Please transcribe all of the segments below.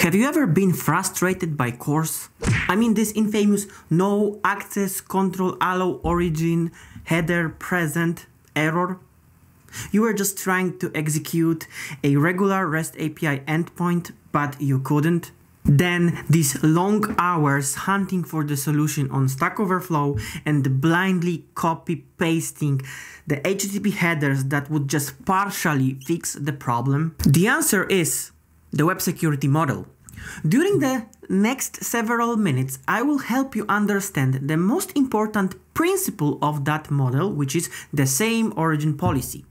Have you ever been frustrated by CORS? I mean this infamous no access control allow origin header present error? You were just trying to execute a regular REST API endpoint, but you couldn't? Then these long hours hunting for the solution on Stack Overflow and blindly copy pasting the HTTP headers that would just partially fix the problem? The answer is the web security model. During the next several minutes, I will help you understand the most important principle of that model, which is the same origin policy.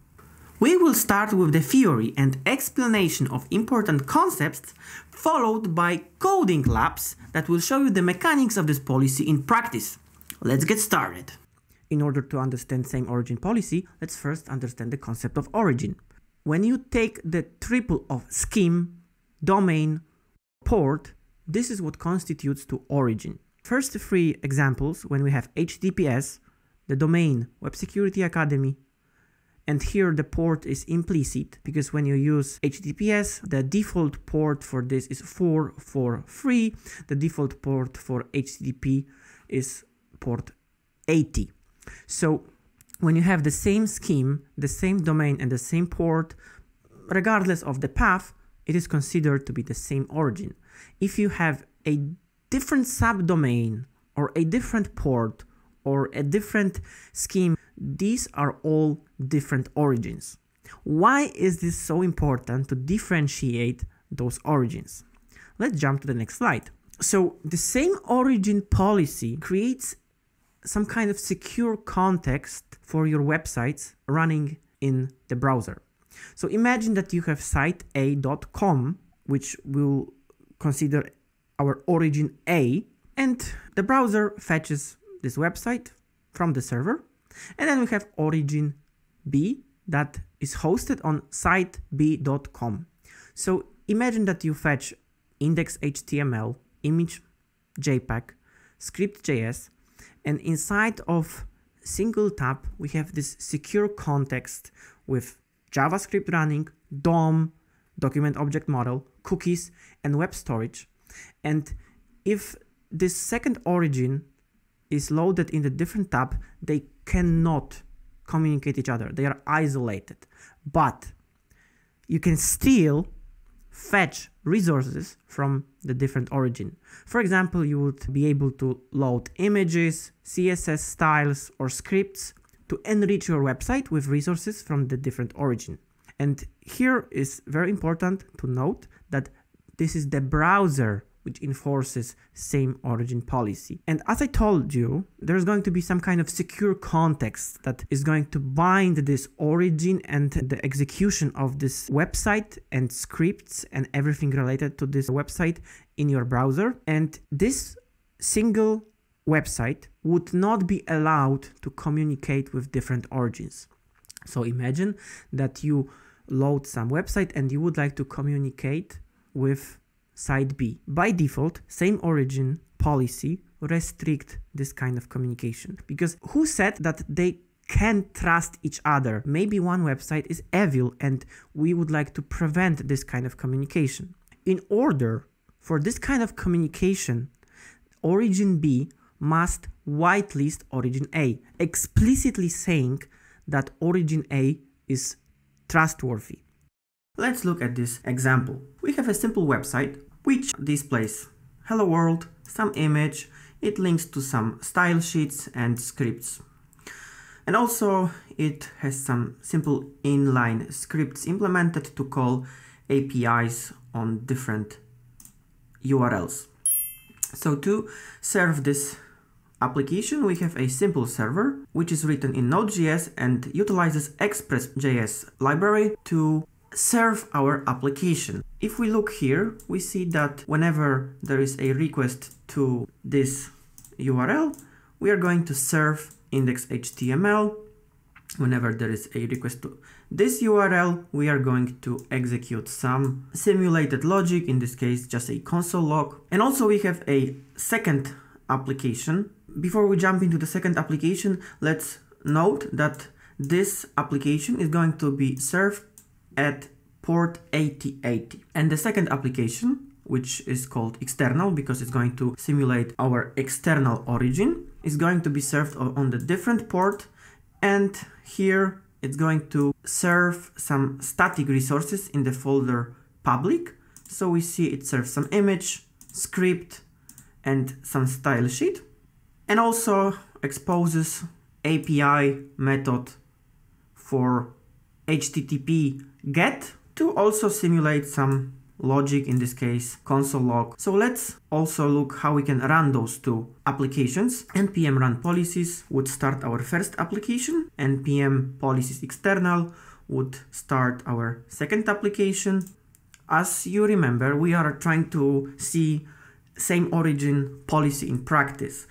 We will start with the theory and explanation of important concepts, followed by coding labs that will show you the mechanics of this policy in practice. Let's get started. In order to understand same origin policy, let's first understand the concept of origin. When you take the triple of scheme, domain, port, this is what constitutes to origin. First three examples, when we have HTTPS, the domain, Web Security Academy, and here the port is implicit because when you use HTTPS, the default port for this is 443. The default port for HTTP is port 80. So when you have the same scheme, the same domain and the same port, regardless of the path, it is considered to be the same origin. If you have a different subdomain or a different port or a different scheme, these are all different origins. Why is this so important to differentiate those origins? Let's jump to the next slide. So the same origin policy creates some kind of secure context for your websites running in the browser. So imagine that you have site a.com, which will consider our origin A, and the browser fetches this website from the server. And then we have origin B that is hosted on siteb.com. So imagine that you fetch index.html, image JPEG, script.js, and inside of single tab, we have this secure context with JavaScript running, DOM, document object model, cookies, and web storage. And if this second origin is loaded in the different tab, they cannot communicate each other. They are isolated. But you can still fetch resources from the different origin. For example, you would be able to load images, CSS styles, or scripts to enrich your website with resources from the different origin. And here is very important to note that this is the browser which enforces same origin policy. And as I told you, there's going to be some kind of secure context that is going to bind this origin and the execution of this website and scripts and everything related to this website in your browser. And this single website would not be allowed to communicate with different origins. So imagine that you load some website and you would like to communicate with side B. By default, same origin policy restrict this kind of communication because who said that they can trust each other? Maybe one website is evil and we would like to prevent this kind of communication. In order for this kind of communication, origin B must whitelist origin A, explicitly saying that origin A is trustworthy. Let's look at this example. We have a simple website which displays hello world, some image, it links to some style sheets and scripts. And also it has some simple inline scripts implemented to call APIs on different URLs. So to serve this application, we have a simple server, which is written in Node.js and utilizes Express.js library to serve our application. If we look here, we see that whenever there is a request to this URL, we are going to serve index.html. Whenever there is a request to this URL, we are going to execute some simulated logic, in this case, just a console log. And also we have a second application. Before we jump into the second application, let's note that this application is going to be served at port 8080. And the second application, which is called external because it's going to simulate our external origin, is going to be served on the different port and here it's going to serve some static resources in the folder public. So we see it serves some image, script, and some style sheet, and also exposes API method for HTTP GET to also simulate some logic, in this case console log. So let's also look how we can run those two applications. npm run policies would start our first application, npm policies external would start our second application. As you remember, we are trying to see same origin policy in practice.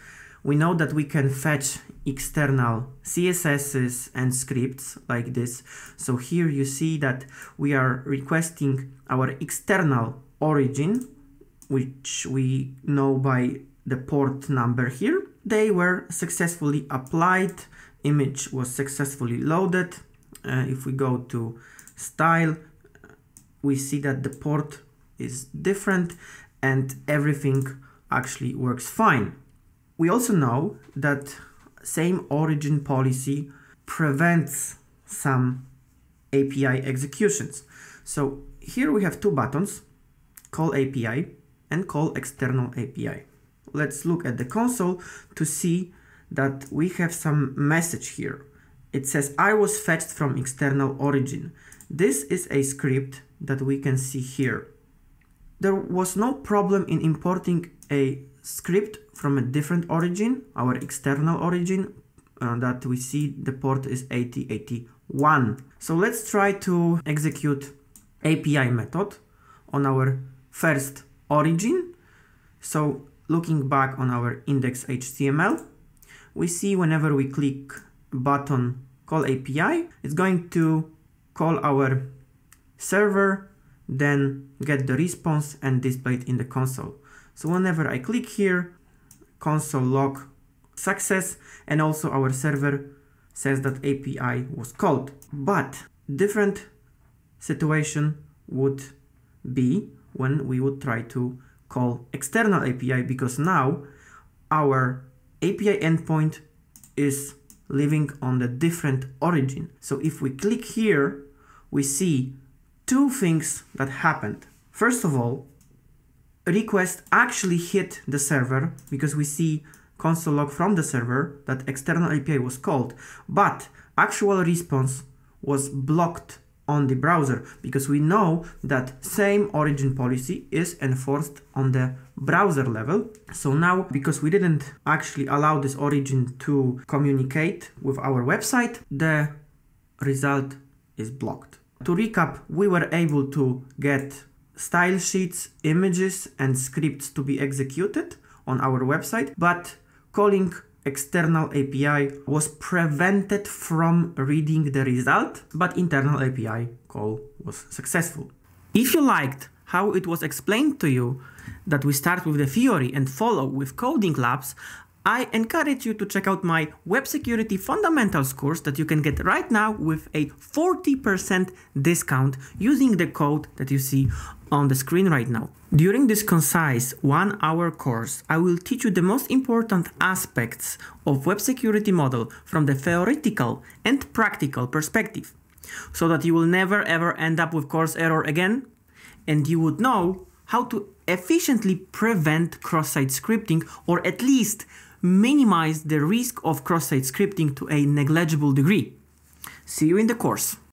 We know that we can fetch external CSSs and scripts like this. So here you see that we are requesting our external origin, which we know by the port number here. They were successfully applied, image was successfully loaded. Uh, if we go to style, we see that the port is different and everything actually works fine. We also know that same origin policy prevents some API executions. So here we have two buttons, call API and call external API. Let's look at the console to see that we have some message here. It says I was fetched from external origin. This is a script that we can see here. There was no problem in importing a script from a different origin, our external origin, uh, that we see the port is 8081. So let's try to execute API method on our first origin. So looking back on our index.html, we see whenever we click button call API, it's going to call our server, then get the response and display it in the console. So whenever I click here, console log success and also our server says that API was called. But different situation would be when we would try to call external API because now our API endpoint is living on the different origin. So if we click here, we see two things that happened. First of all, request actually hit the server because we see console log from the server that external API was called, but actual response was blocked on the browser because we know that same origin policy is enforced on the browser level. So now, because we didn't actually allow this origin to communicate with our website, the result is blocked. To recap, we were able to get style sheets, images, and scripts to be executed on our website, but calling external API was prevented from reading the result, but internal API call was successful. If you liked how it was explained to you that we start with the theory and follow with coding labs, I encourage you to check out my Web Security Fundamentals course that you can get right now with a 40% discount using the code that you see on the screen right now. During this concise one hour course, I will teach you the most important aspects of web security model from the theoretical and practical perspective, so that you will never ever end up with CORS error again, and you would know how to efficiently prevent cross-site scripting or at least minimize the risk of cross-site scripting to a negligible degree. See you in the course.